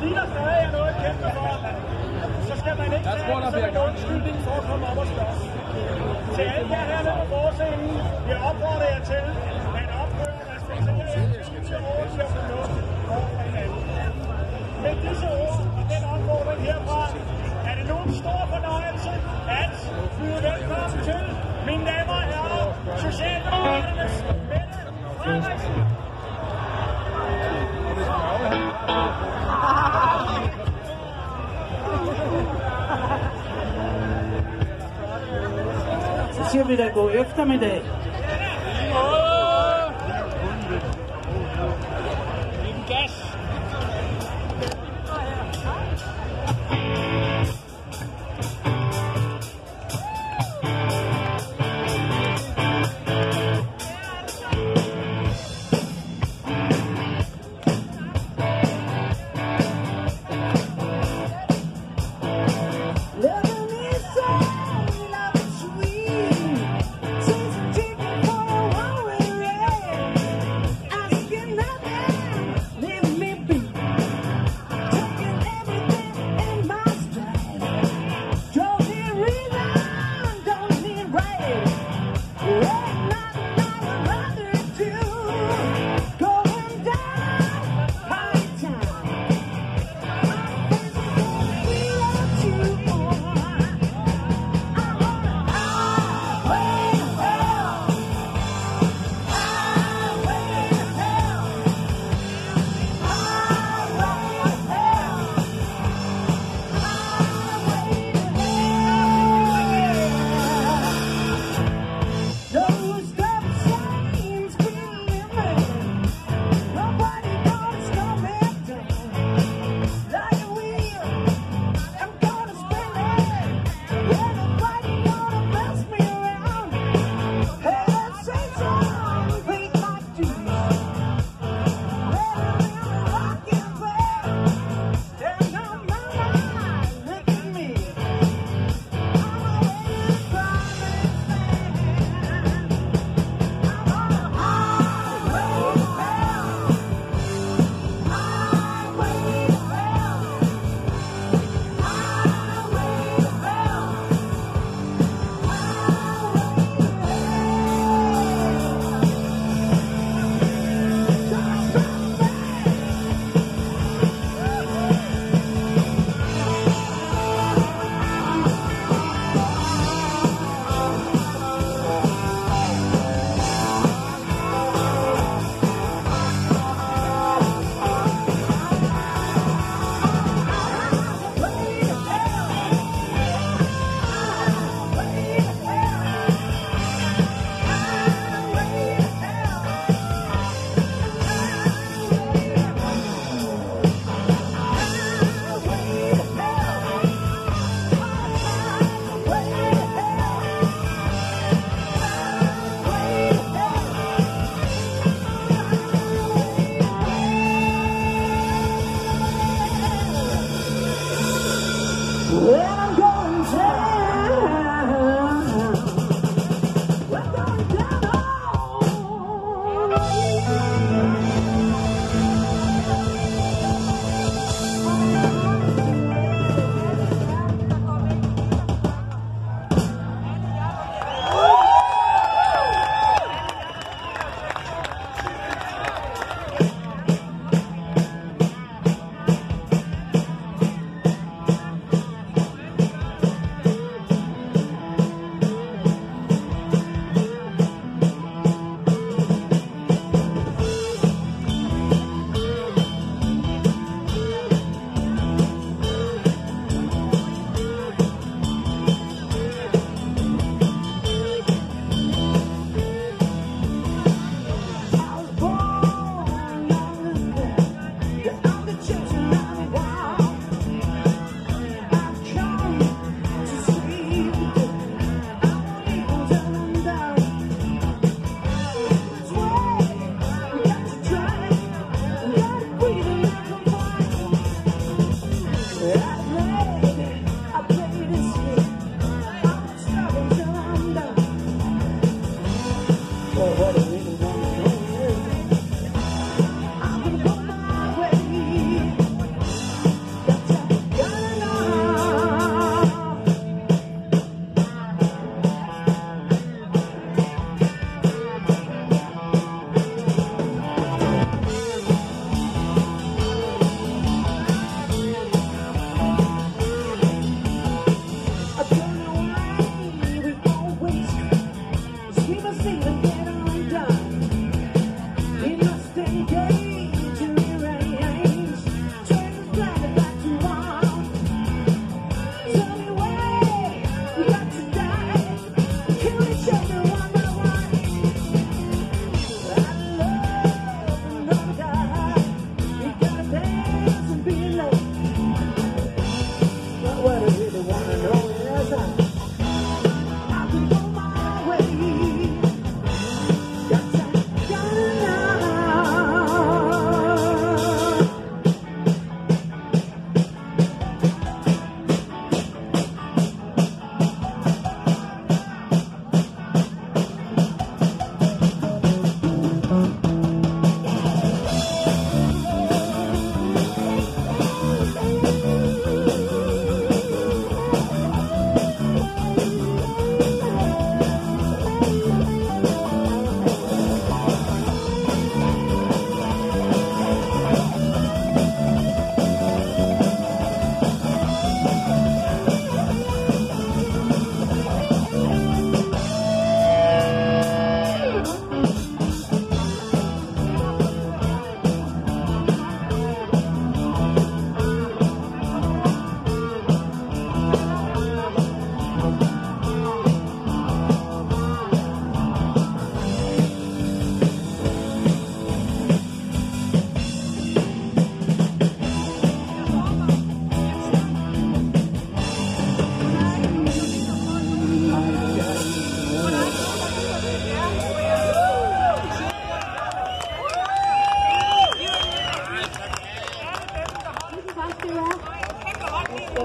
kæmpe for, så skal man ikke tage det som en undskyldning for at komme op og slås. Til alle jer hernede på forscenen, jeg opfordrer jer til at opføre og respektere til ordentlig og fornuft siger vi da god eftermiddag. Gas. Loving is so, Yeah.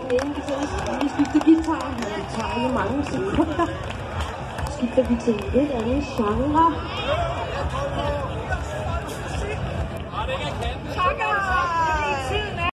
den ikke så vi skifter guitar. Vi tager jo mange sekunder. Gitarre, vi til en lidt anden genre.